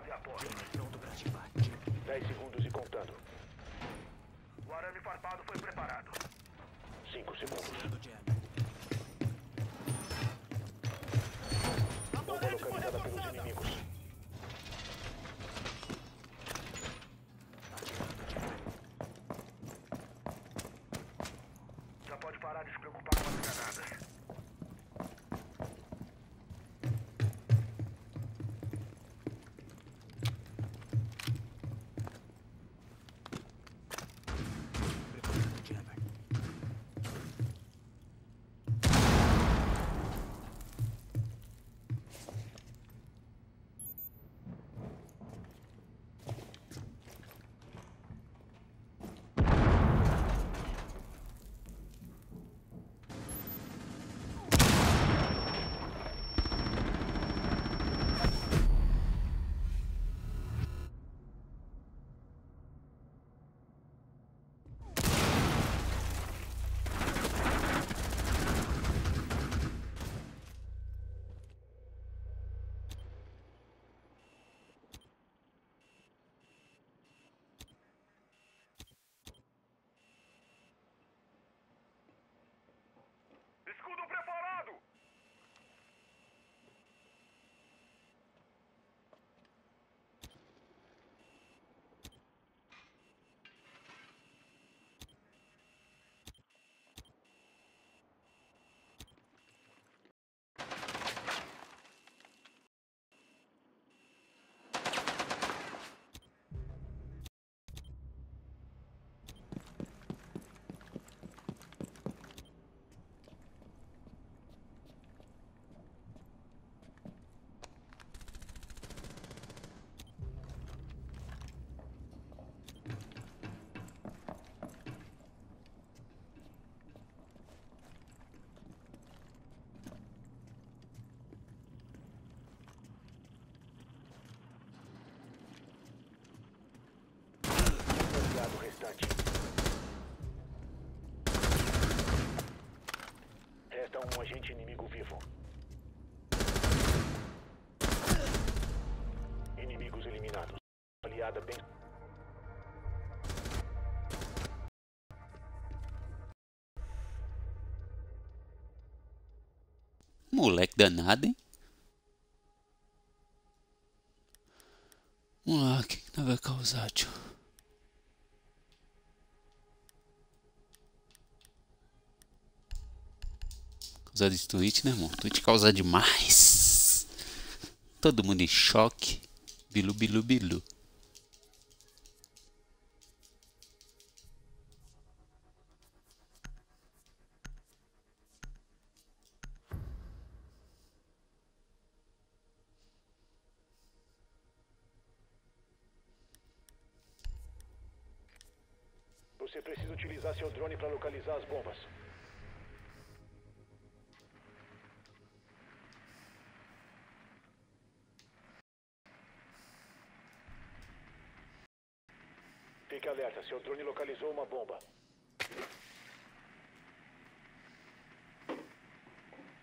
chave à porta. Pronto pra bate. 10 segundos e contando. O arame farpado foi preparado. 5 segundos. Bem. Moleque danado, hein? Vamos lá, o que, nós vai causar, tio? Causar de Twitch, né, irmão? Twitch causa demais. Todo mundo em choque. Bilu, bilu, bilu. Localizar as bombas. Fique alerta, seu drone localizou uma bomba.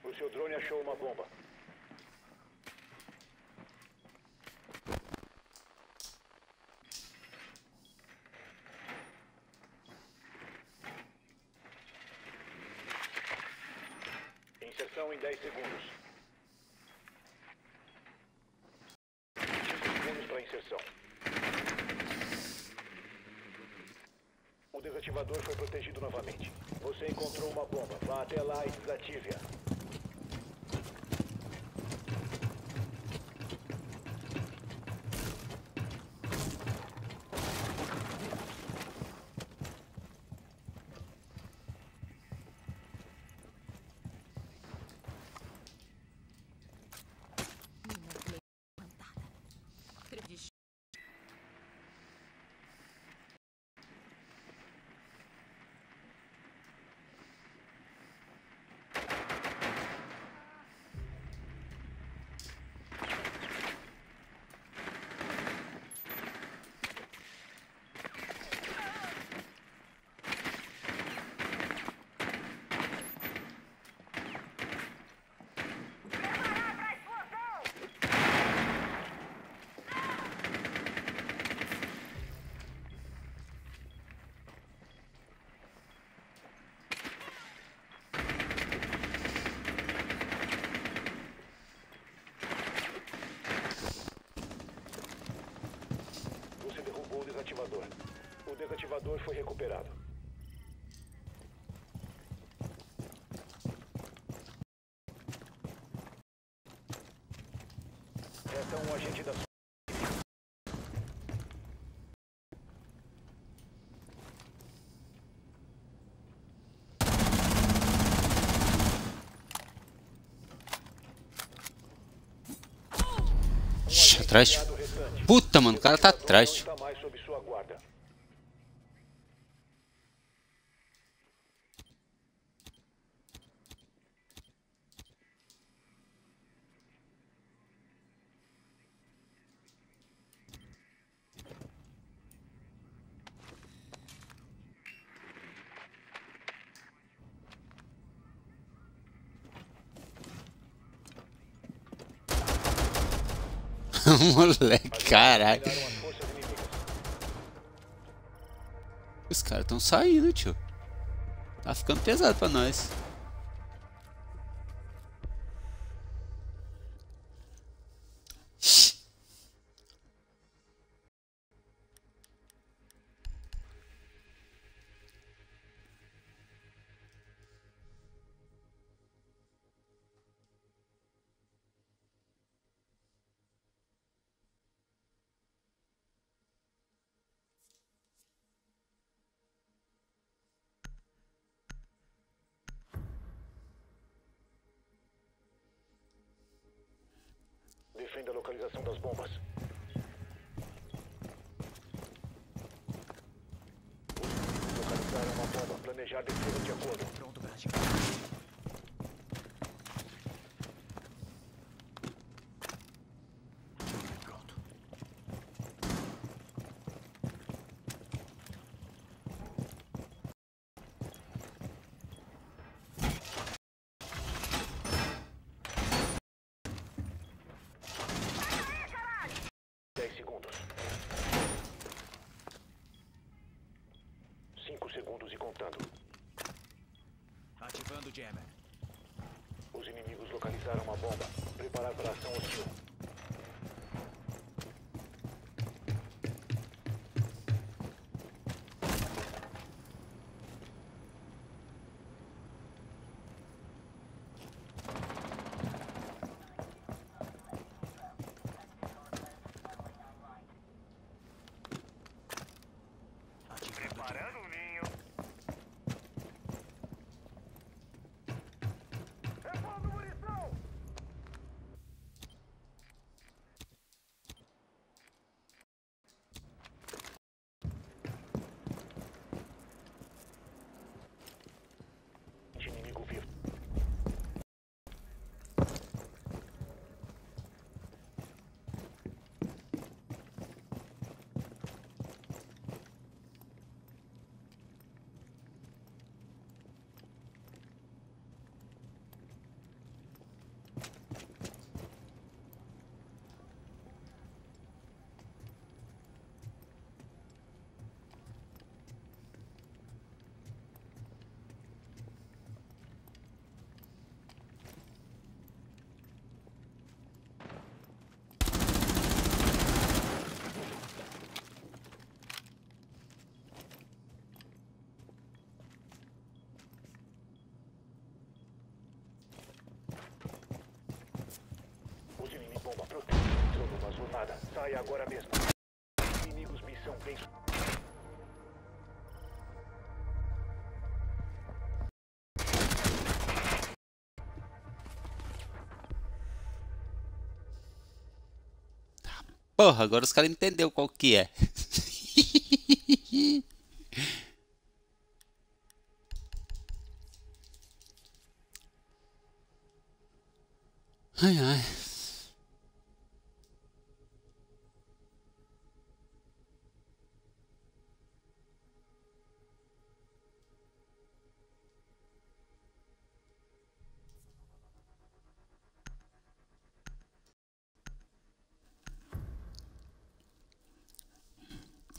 O seu drone achou uma bomba. Inserção em 10 segundos. 5 segundos para inserção. O desativador foi protegido novamente. Você encontrou uma bomba. Vá até lá e desative-a. Foi recuperado. Resta um agente da Ixi, atrás. Puta, mano, o cara tá atrás. está mais sob sua guarda. Moleque, caralho. Os caras tão saindo, tio. Tá ficando pesado pra nós. Defenda a localização das bombas. Localizaram uma bomba. Planejar defesa de acordo. Pronto para ativar. Pronto. Dez segundos. Cinco Ativando o jammer. Os inimigos localizaram uma bomba. Preparar para ação hostil. Ativando o jammer. Parando o ninho. Repondo munição! Inimigo vivo. Os inimigos bomba proteção entrou numa zonada. Saia agora mesmo. Inimigos missão bem. Porra, agora os caras entenderam qual que é. Ai, ai.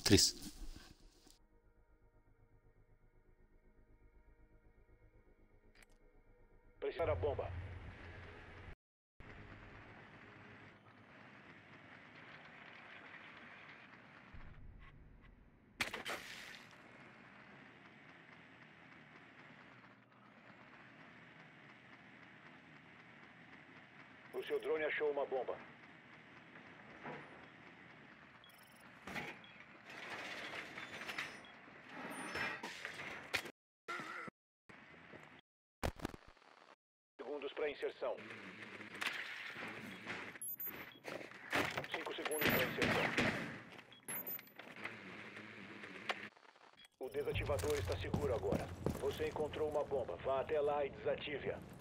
atriz. Pressiona a bomba. O seu drone achou uma bomba. Inserção. Cinco segundos para inserção. O desativador está seguro agora. Você encontrou uma bomba. Vá até lá e desative-a.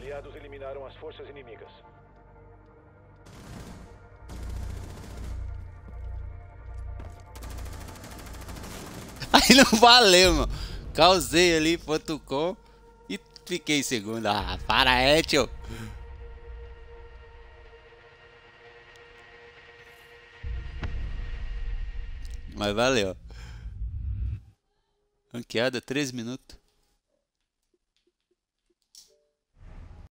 Aliados eliminaram as forças inimigas. Aí não valeu, mano. Causei ali, e fiquei em segundo. Ah, para é, tio. Mas valeu. Ranqueada 13 minutos.